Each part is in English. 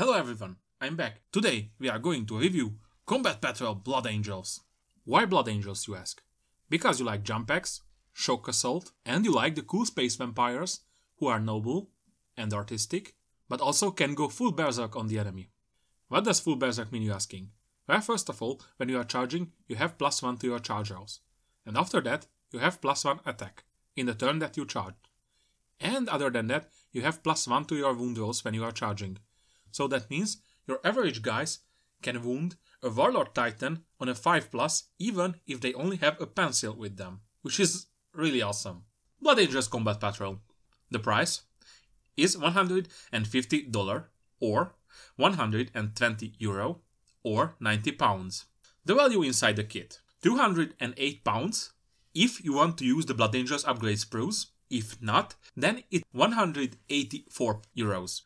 Hello everyone, I'm back. Today we are going to review Combat Patrol Blood Angels. Why Blood Angels, you ask? Because you like jump packs, shock assault, and you like the cool space vampires who are noble and artistic, but also can go full berserk on the enemy. What does full berserk mean, you asking? Well, first of all, when you are charging, you have plus 1 to your charge rolls. And after that, you have plus 1 attack in the turn that you charge. And other than that, you have plus 1 to your wound rolls when you are charging. So that means your average guys can wound a Warlord Titan on a 5 plus even if they only have a pencil with them, which is really awesome. Blood Angels Combat Patrol. The price is $150 or 120 euro or 90 pounds. The value inside the kit 208 pounds if you want to use the Blood Angels upgrade sprues. If not, then it's 184 euros.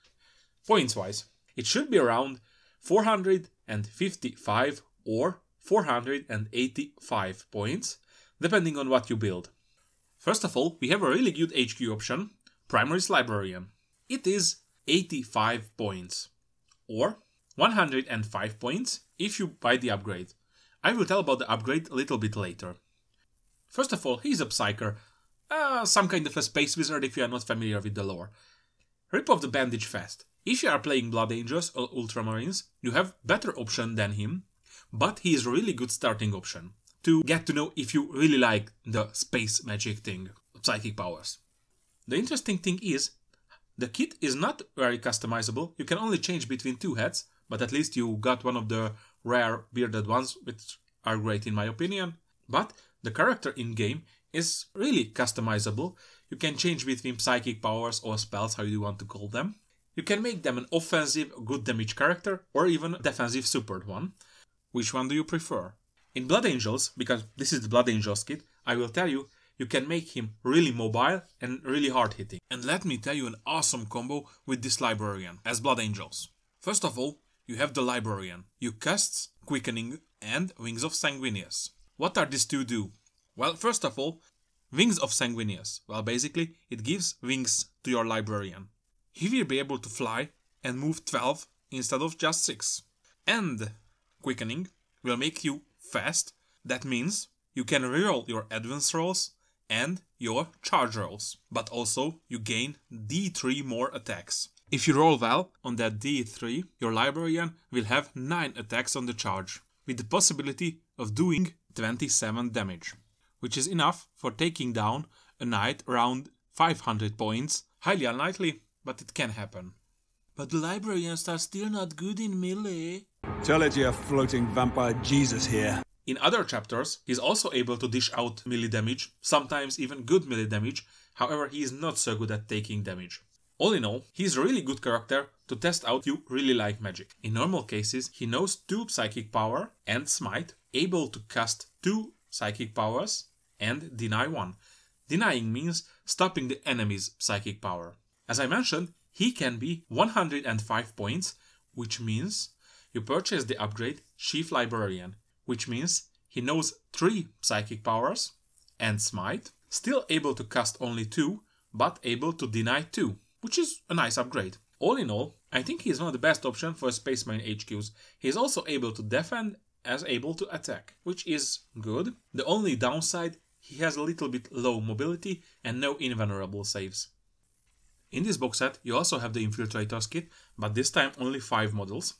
Points wise, it should be around 455 or 485 points, depending on what you build. First of all, we have a really good HQ option, Primaris Librarian. It is 85 points, or 105 points if you buy the upgrade. I will tell about the upgrade a little bit later. First of all, he's a Psyker, uh, some kind of a space wizard if you are not familiar with the lore. Rip off the bandage fast. If you are playing Blood Angels or Ultramarines, you have better option than him, but he is a really good starting option to get to know if you really like the space magic thing, psychic powers. The interesting thing is, the kit is not very customizable, you can only change between two heads, but at least you got one of the rare bearded ones, which are great in my opinion. But the character in game is really customizable. You can change between psychic powers or spells, how you want to call them. You can make them an offensive, good damage character, or even defensive support one. Which one do you prefer? In Blood Angels, because this is the Blood Angels kit, I will tell you, you can make him really mobile and really hard hitting. And let me tell you an awesome combo with this Librarian as Blood Angels. First of all, you have the Librarian. You cast Quickening and Wings of Sanguinius. What are these two do? Well, first of all, Wings of Sanguinius. Well, basically, it gives wings to your Librarian. He will be able to fly and move 12 instead of just 6. And Quickening will make you fast. That means you can reroll your advance rolls and your charge rolls, but also you gain d3 more attacks. If you roll well on that d3, your librarian will have 9 attacks on the charge, with the possibility of doing 27 damage, which is enough for taking down a knight around 500 points. Highly unlikely, but it can happen. But the librarians are still not good in melee. Tell it you're floating vampire Jesus here. In other chapters, he's also able to dish out melee damage, sometimes even good melee damage, however he is not so good at taking damage. All in all, he's a really good character to test out you really like magic. In normal cases, he knows 2 psychic power and smite, able to cast 2 psychic powers and deny 1. Denying means stopping the enemy's psychic power. As I mentioned, he can be 105 points, which means you purchase the upgrade Chief Librarian, which means he knows 3 psychic powers and smite, still able to cast only 2, but able to deny 2 which is a nice upgrade. All in all, I think he is one of the best options for Space Marine HQs. He is also able to defend as able to attack, which is good. The only downside, he has a little bit low mobility and no invulnerable saves. In this box set, you also have the Infiltrators kit, but this time only 5 models,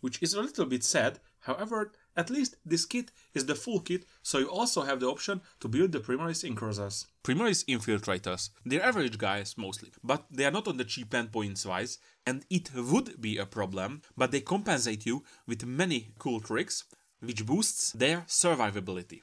which is a little bit sad. However, at least this kit is the full kit, so you also have the option to build the Primaris Incursors. Primaris Infiltrators. They're average guys mostly, but they are not on the cheap end points wise, and it would be a problem, but they compensate you with many cool tricks, which boosts their survivability.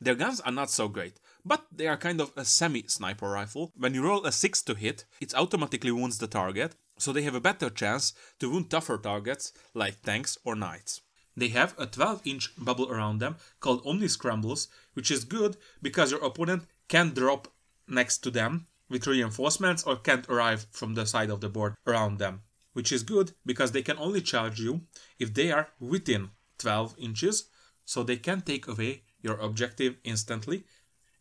Their guns are not so great, but they are kind of a semi-sniper rifle. When you roll a 6 to hit, it automatically wounds the target, so they have a better chance to wound tougher targets like tanks or knights. They have a 12 inch bubble around them called Omni Scramblers, which is good because your opponent can drop next to them with reinforcements or can't arrive from the side of the board around them. Which is good because they can only charge you if they are within 12 inches, so they can take away your objective instantly.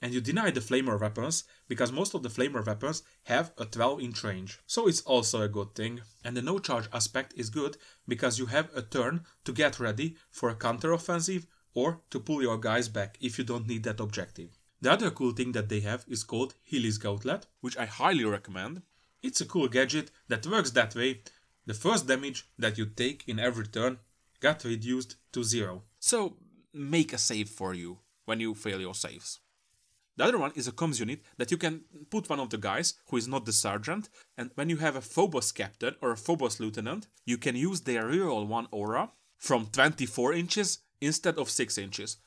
And you deny the flamer weapons because most of the flamer weapons have a 12 inch range. So it's also a good thing. And the no charge aspect is good because you have a turn to get ready for a counter offensive or to pull your guys back if you don't need that objective. The other cool thing that they have is called Helix Gauntlet, which I highly recommend. It's a cool gadget that works that way. The first damage that you take in every turn got reduced to zero. So make a save for you when you fail your saves. The other one is a comms unit that you can put one of the guys who is not the sergeant, and when you have a Phobos captain or a Phobos lieutenant, you can use their reroll one aura from 24 inches instead of 6 inches.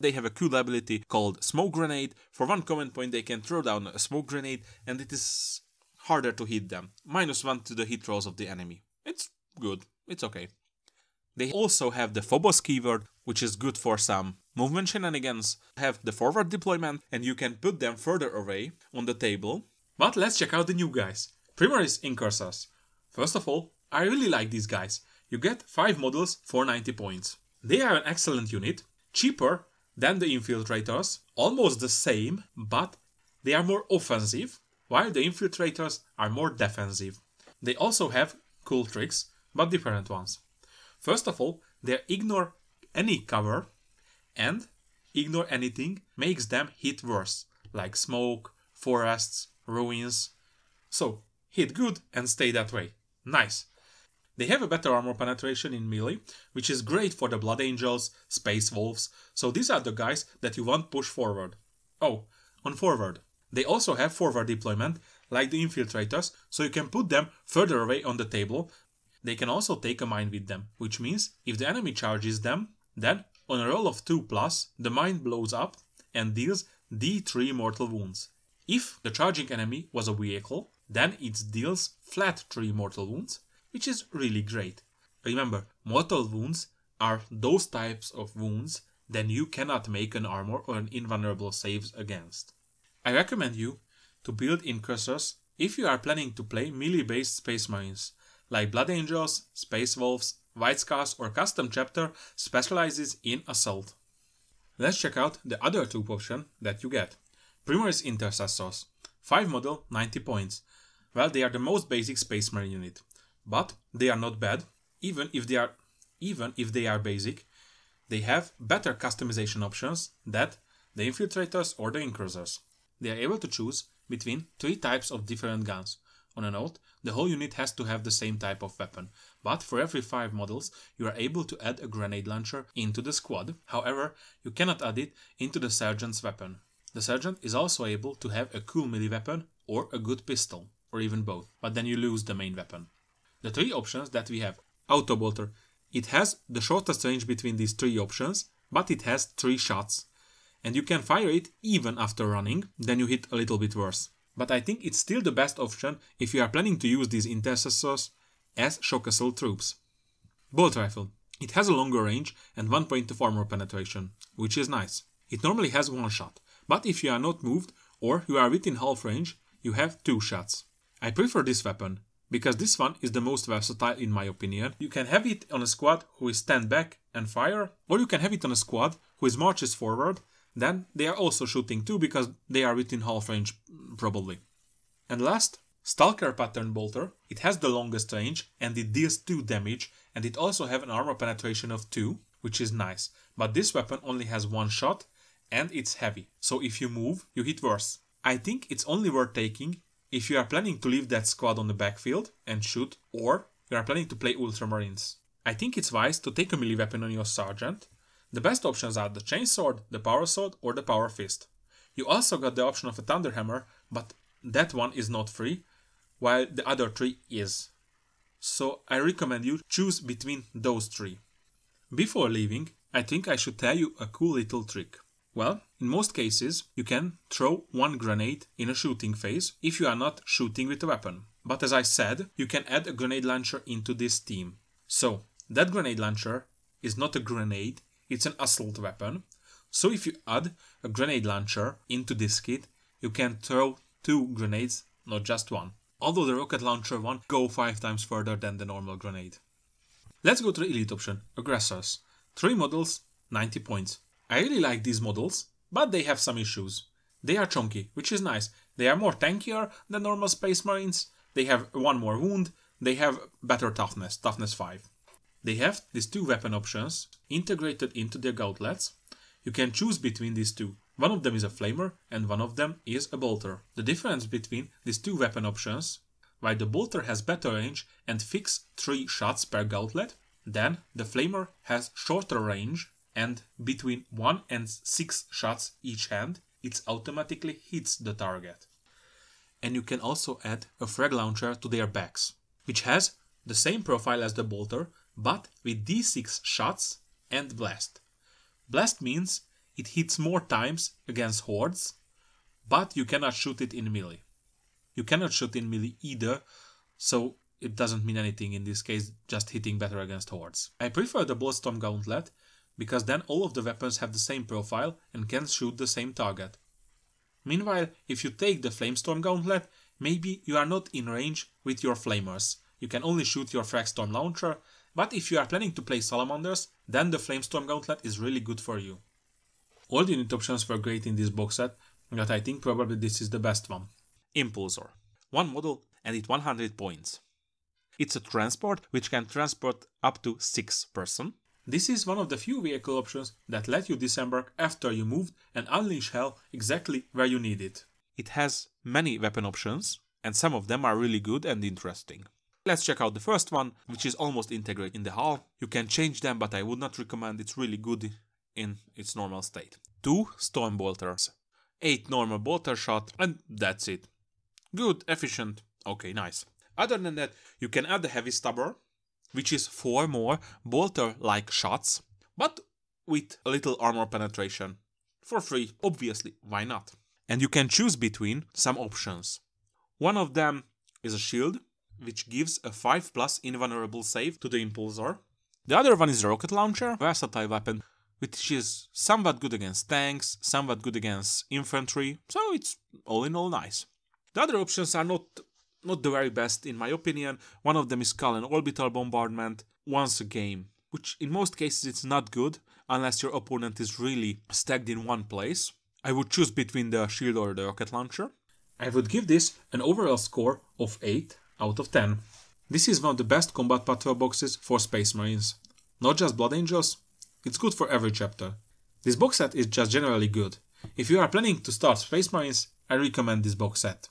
They have a cool ability called Smoke Grenade. For one command point, they can throw down a smoke grenade, and it is harder to hit them. Minus 1 to the hit rolls of the enemy. It's good, it's okay. They also have the Phobos keyword, which is good for some movement shenanigans. Have the forward deployment, and you can put them further away on the table. But let's check out the new guys. Primaris Incursors. First of all, I really like these guys. You get 5 models for 90 points. They are an excellent unit, cheaper than the Infiltrators, almost the same, but they are more offensive, while the Infiltrators are more defensive. They also have cool tricks, but different ones. First of all, they ignore any cover and ignore anything makes them hit worse, like smoke, forests, ruins. So, hit good and stay that way. Nice. They have a better armor penetration in melee, which is great for the Blood Angels, Space Wolves, so these are the guys that you want push forward. Oh, on forward. They also have forward deployment, like the Infiltrators, so you can put them further away on the table. They can also take a mine with them, which means if the enemy charges them, then on a roll of 2 plus, the mine blows up and deals D3 mortal wounds. If the charging enemy was a vehicle, then it deals flat 3 mortal wounds, which is really great. Remember, mortal wounds are those types of wounds that you cannot make an armor or an invulnerable saves against. I recommend you to build Incursors if you are planning to play melee-based Space Marines, like Blood Angels, Space Wolves, White Scars or Custom Chapter specializes in Assault. Let's check out the other two options that you get. Primaris Intercessors, 5 model, 90 points. Well, they are the most basic Space Marine unit but they are not bad even if they are even if they are basic they have better customization options than the infiltrators or the incursors they are able to choose between three types of different guns on a note the whole unit has to have the same type of weapon but for every 5 models you are able to add a grenade launcher into the squad however you cannot add it into the sergeant's weapon the sergeant is also able to have a cool melee weapon or a good pistol or even both but then you lose the main weapon the three options that we have. Auto bolter. It has the shortest range between these three options, but it has three shots. And you can fire it even after running, then you hit a little bit worse. But I think it's still the best option if you are planning to use these intercessors as shock assault troops. Bolt rifle. It has a longer range and 1 point of armor penetration, which is nice. It normally has one shot, but if you are not moved or you are within half range, you have two shots. I prefer this weapon because this one is the most versatile in my opinion. You can have it on a squad who is stand back and fire, or you can have it on a squad who is marches forward, then they are also shooting too because they are within half range probably. And last, Stalker pattern bolter. It has the longest range and it deals 2 damage and it also have an armor penetration of 2, which is nice. But this weapon only has one shot and it's heavy, so if you move, you hit worse. I think it's only worth taking if you are planning to leave that squad on the backfield and shoot, or you are planning to play Ultramarines. I think it's wise to take a melee weapon on your sergeant. The best options are the chainsword, the power sword, or the power fist. You also got the option of a thunderhammer, but that one is not free, while the other three is. So I recommend you choose between those three. Before leaving, I think I should tell you a cool little trick. Well, in most cases, you can throw one grenade in a shooting phase if you are not shooting with a weapon. But as I said, you can add a grenade launcher into this team. So, that grenade launcher is not a grenade, it's an assault weapon. So if you add a grenade launcher into this kit, you can throw two grenades, not just one. Although the rocket launcher one go 5 times further than the normal grenade. Let's go to the elite option, aggressors. 3 models, 90 points. I really like these models but they have some issues. They are chunky, which is nice. They are more tankier than normal Space Marines. They have one more wound. They have better toughness, toughness 5. They have these two weapon options integrated into their gauntlets. You can choose between these two. One of them is a flamer and one of them is a bolter. The difference between these two weapon options, while the bolter has better range and fixed 3 shots per gauntlet, then the flamer has shorter range and between 1 and 6 shots each hand, it automatically hits the target. And you can also add a frag launcher to their backs, which has the same profile as the bolter, but with d6 shots and blast. Blast means it hits more times against hordes, but you cannot shoot it in melee. You cannot shoot in melee either, so it doesn't mean anything in this case, just hitting better against hordes. I prefer the Boltstorm Gauntlet because then all of the weapons have the same profile and can shoot the same target. Meanwhile, if you take the Flamestorm Gauntlet, maybe you are not in range with your flamers. You can only shoot your Fragstorm launcher, but if you are planning to play Salamanders, then the Flamestorm Gauntlet is really good for you. All the unit options were great in this box set, but I think probably this is the best one. Impulsor. One model and it 100 points. It's a transport which can transport up to 6 person. This is one of the few vehicle options that let you disembark after you moved and unleash hell exactly where you need it. It has many weapon options and some of them are really good and interesting. Let's check out the first one, which is almost integrated in the hull. You can change them, but I would not recommend. It's really good in its normal state. Two storm bolters, eight normal bolter shot, and that's it. Good, efficient. Okay, nice. Other than that, you can add the heavy stubber, which is four more bolter-like shots, but with a little armor penetration. For free, obviously, why not? And you can choose between some options. One of them is a shield, which gives a 5 plus invulnerable save to the impulsor. The other one is rocket launcher, versatile weapon, which is somewhat good against tanks, somewhat good against infantry, so it's all in all nice. The other options are not not the very best in my opinion. One of them is Skull and Orbital Bombardment once a game, which in most cases it's not good unless your opponent is really stacked in one place. I would choose between the shield or the rocket launcher. I would give this an overall score of 8 out of 10. This is one of the best combat patrol boxes for Space Marines. Not just Blood Angels, it's good for every chapter. This box set is just generally good. If you are planning to start Space Marines, I recommend this box set.